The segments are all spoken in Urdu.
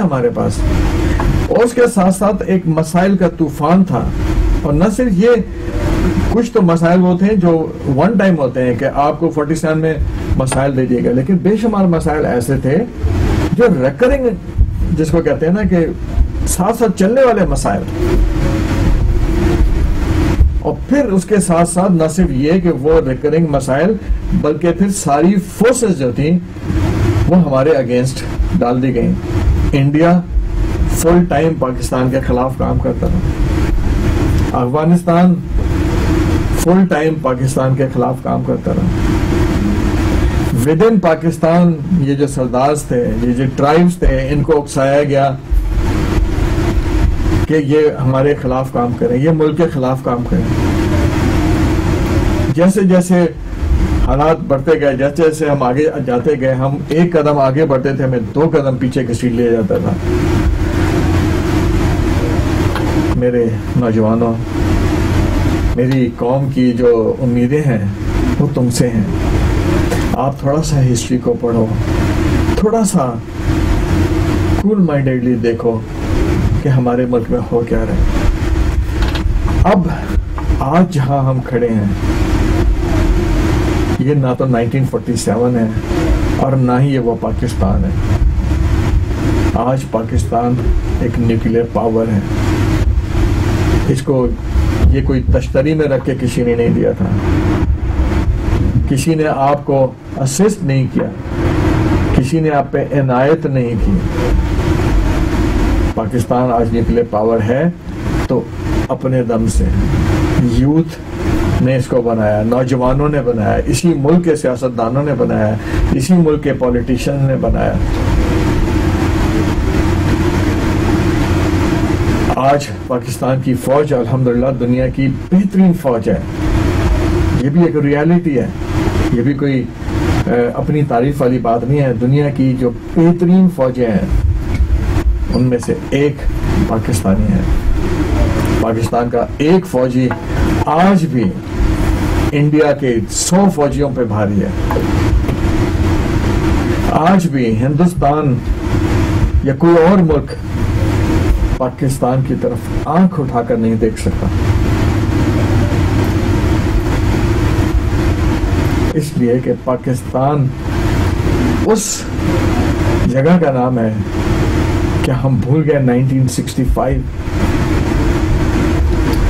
ہمارے پاس۔ اور اس کے ساتھ ساتھ ایک مسائل کا طوفان تھا۔ اور نہ صرف یہ، کچھ تو مسائل وہ تھے جو ون ٹائم ہوتے ہیں کہ آپ کو فورٹی سیون میں مسائل دے دیے گا لیکن بے شمار مسائل ایسے تھے جو ریکرنگ جس کو کہتے ہیں نا کہ ساتھ ساتھ چلنے والے مسائل۔ اور پھر اس کے ساتھ ساتھ نہ صرف یہ کہ وہ ریکرنگ مسائل، بلکہ پھر ساری فورسز جو تھیں، وہ ہمارے اگینسٹ ڈال دی گئیں۔ انڈیا فل ٹائم پاکستان کے خلاف کام کرتا رہا افغانستان فل ٹائم پاکستان کے خلاف کام کرتا رہا ود ان پاکستان، یہ جو سردارز تھے، یہ جو ٹرائبز تھے، ان کو اکسایا گیا کہ یہ ہمارے خلاف کام کریں، یہ ملک کے خلاف کام کریں۔ جیسے جیسے حالات بڑھتے گئے، جیسے جیسے ہم آگے جاتے گئے، ہم ایک قدم آگے بڑھتے تھے، ہمیں دو قدم پیچھے کی لیا جاتا تھا۔ میرے نوجوانوں، میری قوم کی جو امیدیں ہیں، وہ تم سے ہیں۔ آپ تھوڑا سا ہسٹری کو پڑھو، تھوڑا سا کول مائنڈیڈلی دیکھو کہ ہمارے ملک میں ہو کیا رہے اب، آج جہاں ہم کھڑے ہیں یہ نہ تو نائنٹین فورٹی سیون ہے اور نہ ہی یہ وہ پاکستان ہے۔ آج پاکستان ایک نیوکلیر پاور ہے۔ اس کو یہ کوئی تشتری میں رکھ کے کسی نے نہیں دیا تھا۔ کسی نے آپ کو اسسٹ نہیں کیا۔ کسی نے آپ پہ عنایت نہیں کی۔ پاکستان آج نیوکلیر پاور ہے تو اپنے دم سے۔ یوتھ نے اس کو بنایا، نوجوانوں نے بنایا، اسی ملک کے سیاستدانوں نے بنایا، اسی ملک کے پولیٹیشن نے بنایا۔ آج پاکستان کی فوج الحمدللہ دنیا کی بہترین فوج ہے۔ یہ بھی ایک ریالٹی ہے۔ یہ بھی کوئی اپنی تعریف والی بات نہیں ہے۔ دنیا کی جو بہترین فوجیں ہیں، ان میں سے ایک پاکستانی ہے۔ پاکستان کا ایک فوجی آج بھی انڈیا کے سو فوجیوں پہ بھاری ہے۔ آج بھی ہندوستان یا کوئی اور ملک پاکستان کی طرف آنکھ اٹھا کر نہیں دیکھ سکتا۔ اس لیے کہ پاکستان اس جگہ کا نام ہے کہ ہم بھول گئے۔ نائنٹین سکسٹی فائیو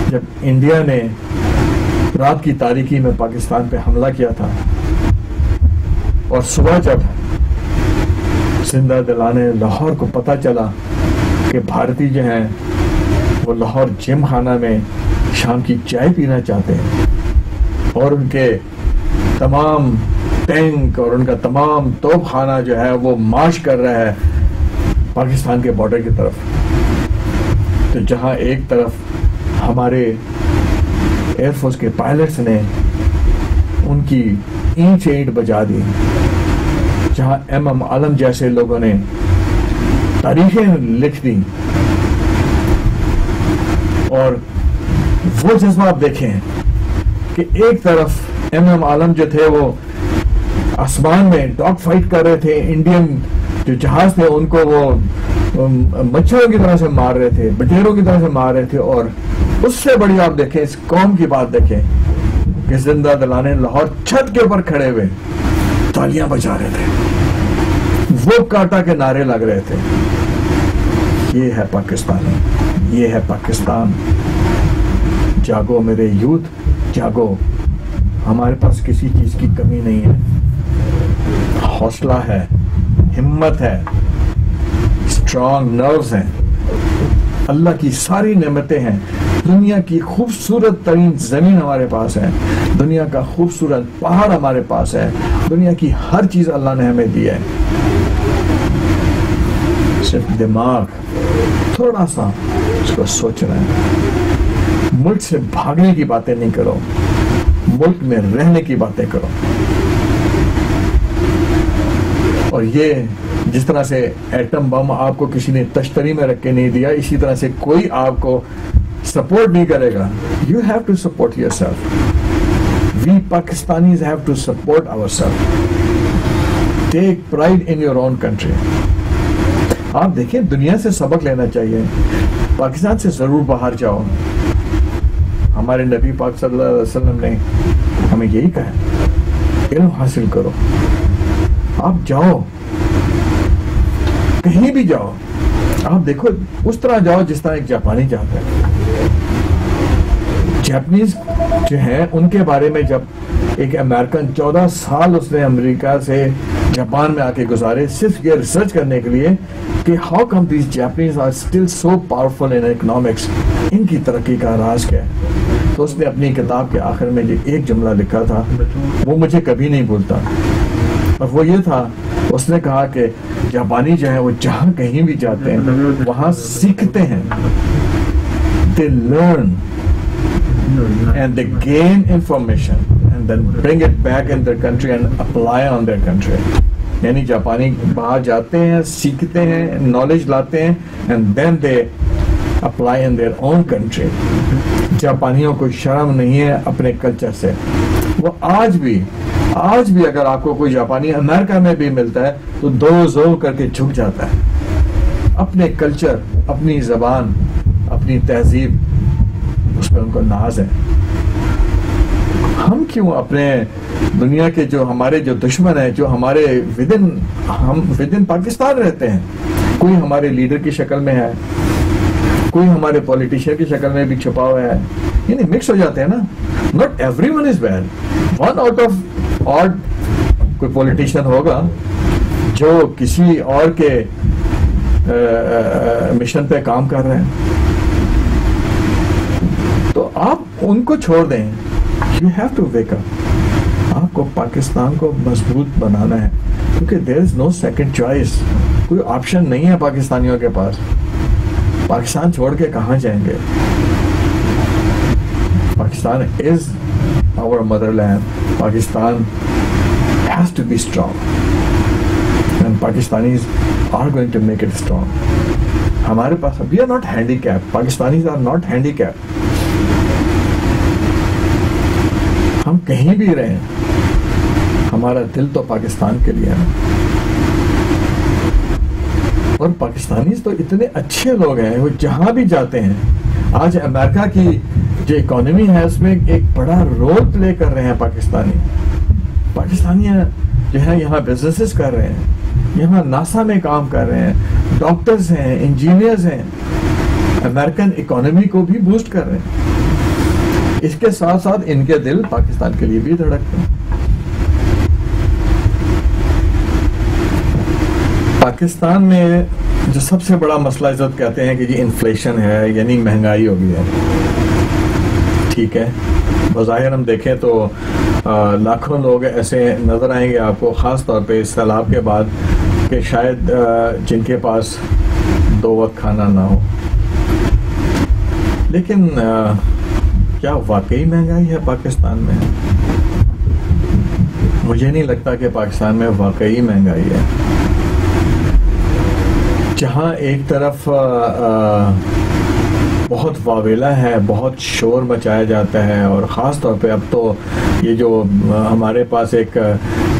جب انڈیا نے رات کی تاریکی میں پاکستان پہ حملہ کیا تھا اور صبح جب زندہ دلانے لاہور کو پتہ چلا کہ بھارتی جو ہیں وہ لاہور جم خانہ میں شام کی چائے پینا چاہتے ہیں اور ان کے تمام ٹینک اور ان کا تمام توپ خانہ جو ہے وہ مارچ کر رہا ہے پاکستان کے بارڈر کی طرف۔ تو جہاں ایک طرف ہمارے ایئر فورس کے پائلٹس نے ان کی اینٹ اینٹ بجا دی، جہاں ایم ایم عالم جیسے لوگوں نے تاریخیں لکھ دی اور وہ جذبہ آپ دیکھیں کہ ایک طرف ایم ایم عالم جو تھے وہ آسمان میں ڈاگ فائٹ کر رہے تھے انڈین جو جہاز تھے ان کو وہ مچھروں کی طرح سے مار رہے تھے، بٹیروں کی طرح سے مار رہے تھے اور اس سے بڑی آپ دیکھیں، اس قوم کی بات دیکھیں کہ زندہ دلانے لاہور چھت کے اوپر کھڑے ہوئے، تالیاں بجا رہے تھے۔ وہ کاٹا کے نعرے لگ رہے تھے۔ یہ ہے پاکستان، یہ ہے پاکستان۔ جاگو میرے یوتھ، جاگو۔ ہمارے پاس کسی چیز کی کمی نہیں ہے۔ حوصلہ ہے، ہمت ہے اسٹرانگ نروز ہیں۔ اللہ کی ساری نعمتیں ہیں۔ دنیا کی خوبصورت ترین زمین ہمارے پاس ہے۔ دنیا کا خوبصورت پہاڑ ہمارے پاس ہے۔ دنیا کی ہر چیز اللہ نے ہمیں دی ہے۔ صرف دماغ، تھوڑا سا اس کو سوچ رہے ہیں۔ ملک سے بھاگنے کی باتیں نہیں کرو۔ ملک میں رہنے کی باتیں کرو۔ اور یہ جس طرح سے ایٹم بم آپ کو کسی نے تشتری میں رکھ کے نہیں دیا، اسی طرح سے کوئی آپ کو سپورٹ نہیں کرے گا you have to support yourself we Pakistanis have to support ourselves take pride in your own country آپ دیکھیں، دنیا سے سبق لینا چاہیے۔ پاکستان سے ضرور باہر جاؤ۔ ہمارے نبی پاک صلی اللہ علیہ وسلم نے ہمیں یہی کہا علم حاصل کرو۔ آپ جاؤ۔ کہیں بھی جاؤ۔ آپ دیکھو، اس طرح جاؤ جس طرح ایک جاپانی جاتا ہے۔ جاپنیز جو ہیں، ان کے بارے میں جب ایک امریکن چودہ سال اس نے امریکہ سے جاپان میں آ کے گزارے، صرف یہ ریسرچ کرنے کے لیے کہ how come these Japanese are still so powerful in economics ان کی ترقی کا راز کیا ہے؟ تو اس نے اپنی کتاب کے آخر میں جو ایک جملہ لکھا تھا، وہ مجھے کبھی نہیں بھولتا۔ اور وہ یہ تھا، اس نے کہا کہ جاپانی جو ہے وہ جہاں کہیں بھی جاتے ہیں، وہاں سیکھتے ہیں۔ They learn and they gain information and then bring it back in their country and apply on their country. یعنی جاپانی باہر جاتے ہیں سیکھتے ہیں نالج لاتے ہیں and then they apply in their own country. جاپانیوں کو شرم نہیں ہے اپنے کلچر سے وہ آج بھی آج بھی اگر آپ کو کوئی جاپانی امریکہ میں بھی ملتا ہے تو دو زور کر کے جھک جاتا ہے اپنے کلچر اپنی زبان اپنی تہذیب اس پہ ان کو ناز ہے۔ ہم کیوں اپنے دنیا کے جو ہمارے جو دشمن ہیں، جو ہمارے ودن ہم ودن پاکستان رہتے ہیں، کوئی ہمارے لیڈر کی شکل میں ہے، کوئی ہمارے پولیٹیشین کی شکل میں بھی چھپا ہوا ہے۔ یعنی مکس ہو جاتے ہیں نا۔ Not everyone is bad one out of اور کوئی پولیٹیشین ہوگا جو کسی اور کے مشن پہ کام کر رہے ہیں آپ ان کو چھوڑ دیں۔ You have to wake up آپ کو پاکستان کو مضبوط بنانا ہے۔ کیونکہ there is no second choice کوئی آپشن نہیں ہے پاکستانیوں کے پاس۔ پاکستان چھوڑ کے کہاں جائیں گے؟ Pakistan is our motherland Pakistan has to be strong and Pakistanis are going to make it strong ہمارے پاس we are not handicap Pakistanis are not handicap ہم کہیں بھی رہیں ہمارا دل تو پاکستان کے لیے ہے۔ اور پاکستانی تو اتنے اچھے لوگ ہیں، وہ جہاں بھی جاتے ہیں۔ آج امریکہ کی جو اکانومی ہے، اس میں ایک بڑا رول پلے کر رہے ہیں پاکستانی۔ پاکستانی جو ہے یہاں بزنسز کر رہے ہیں۔ یہاں ناسا میں کام کر رہے ہیں۔ ڈاکٹرز ہیں انجینئرز ہیں۔ امریکن اکانومی کو بھی بوسٹ کر رہے ہیں۔ اس کے ساتھ ساتھ ان کے دل پاکستان کے لیے بھی دھڑکتے ہیں۔ پاکستان میں جو سب سے بڑا مسئلہ عزت کہتے ہیں کہ یہ انفلیشن ہے یعنی مہنگائی ہو گئی ہے۔ ٹھیک ہے۔ بظاہر ہم دیکھیں تو لاکھوں لوگ ایسے نظر آئیں گے آپ کو، خاص طور پہ اس سیلاب کے بعد کہ شاید جن کے پاس دو وقت کھانا نہ ہو۔ لیکن کیا واقعی مہنگائی ہے پاکستان میں؟ مجھے نہیں لگتا کہ پاکستان میں واقعی مہنگائی ہے۔ جہاں ایک طرف بہت واویلا ہے، بہت شور مچایا جاتا ہے اور خاص طور پہ اب تو یہ جو ہمارے پاس ایک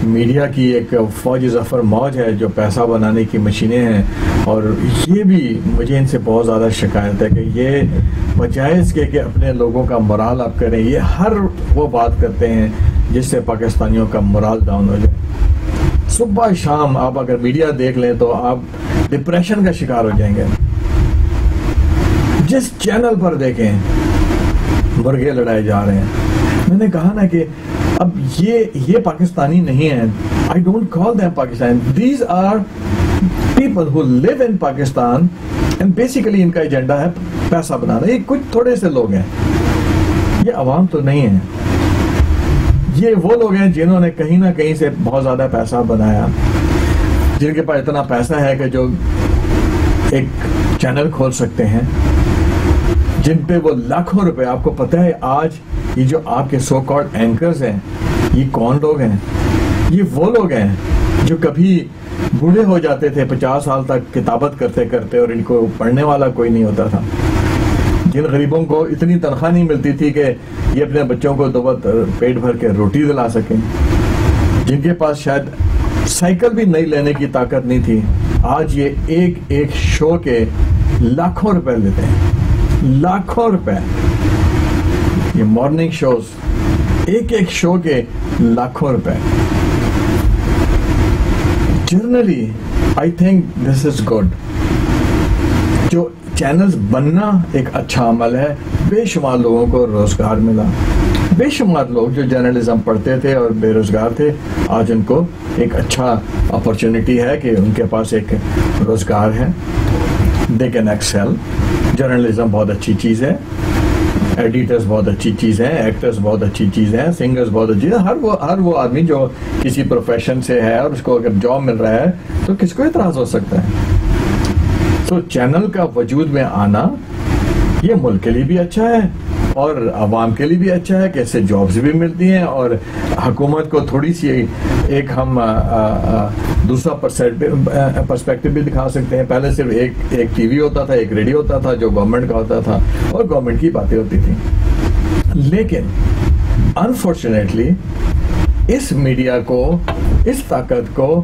میڈیا کی ایک فوج ظفر موج ہے جو پیسہ بنانے کی مشینیں ہیں اور یہ بھی مجھے ان سے بہت زیادہ شکایت ہے کہ یہ بجائے اس کے کہ اپنے لوگوں کا مرال آپ کریں، یہ ہر وہ بات کرتے ہیں جس سے پاکستانیوں کا مرال ڈاؤن ہو جائے۔ صبح شام آپ اگر میڈیا دیکھ لیں تو آپ ڈپریشن کا شکار ہو جائیں گے۔ جس چینل پر دیکھیں، مرغے لڑائے جا رہے ہیں۔ میں نے کہا نا کہ اب یہ یہ پاکستانی نہیں ہیں۔ I don't call them Pakistan these are people who live in Pakistan and basically ان کا ایجنڈا ہے پیسہ بنانا۔ یہ کچھ تھوڑے سے لوگ ہیں۔ یہ عوام تو نہیں ہیں۔ یہ وہ لوگ ہیں جنہوں نے کہیں نہ کہیں سے بہت زیادہ پیسہ بنایا۔ جن کے پاس اتنا پیسہ ہے کہ جو ایک چینل کھول سکتے ہیں۔ جن پہ وہ لاکھوں روپے، آپ کو پتہ ہے، آج یہ جو آپ کے سو کارڈ اینکرز ہیں، یہ کون لوگ ہیں؟ یہ وہ لوگ ہیں جو کبھی بوڑھے ہو جاتے تھے، پچاس سال تک کتابت کرتے کرتے اور ان کو پڑھنے والا کوئی نہیں ہوتا تھا۔ جن غریبوں کو اتنی تنخواہ نہیں ملتی تھی کہ یہ اپنے بچوں کو دو وقت پیٹ بھر کے روٹی دلا سکیں۔ جن کے پاس شاید سائیکل بھی نہیں لینے کی طاقت نہیں تھی، آج یہ ایک ایک شو کے لاکھوں روپے لیتے ہیں۔ لاکھوں روپے۔ یہ مارننگ شوز ایک ایک شو کے لاکھوں روپے۔ Generally I think this is good جو چینلز بننا ایک اچھا عمل ہے، بے شمار لوگوں کو روزگار ملا۔ بے شمار لوگ جو جرنلزم پڑھتے تھے اور بے روزگار تھے، آج ان کو ایک اچھا اپرچونٹی ہے کہ ان کے پاس ایک روزگار ہے۔ دے کین ایکسل جرنلزم بہت اچھی چیز ہے۔ ایڈیٹرز بہت اچھی چیز ہیں ایکٹرز بہت اچھی چیز ہیں سنگرز بہت اچھی ہر وہ ہر وہ آدمی جو کسی پروفیشن سے ہے اور اس کو اگر جاب مل رہا ہے تو کس کو اعتراض ہو سکتا ہے؟ تو چینل کا وجود میں آنا یہ ملک کے لیے بھی اچھا ہے۔ اور عوام کے لیے بھی اچھا ہے کہ اس سے جابز بھی ملتی ہیں اور حکومت کو تھوڑی سی ایک ہم دوسرا پرسپیکٹو بھی دکھا سکتے ہیں۔ پہلے صرف ایک ایک ٹی وی ہوتا تھا، ایک ریڈیو ہوتا تھا، جو گورنمنٹ کا ہوتا تھا اور گورنمنٹ کی باتیں ہوتی تھیں۔ لیکن انفارچونیٹلی اس میڈیا کو، اس طاقت کو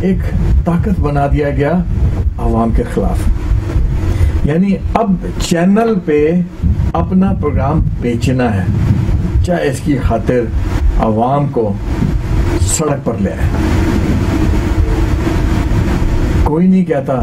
ایک طاقت بنا دیا گیا عوام کے خلاف۔ یعنی اب چینل پہ اپنا پروگرام بیچنا ہے۔ چاہے اس کی خاطر عوام کو سڑک پر لے آئے۔ کوئی نہیں کہتا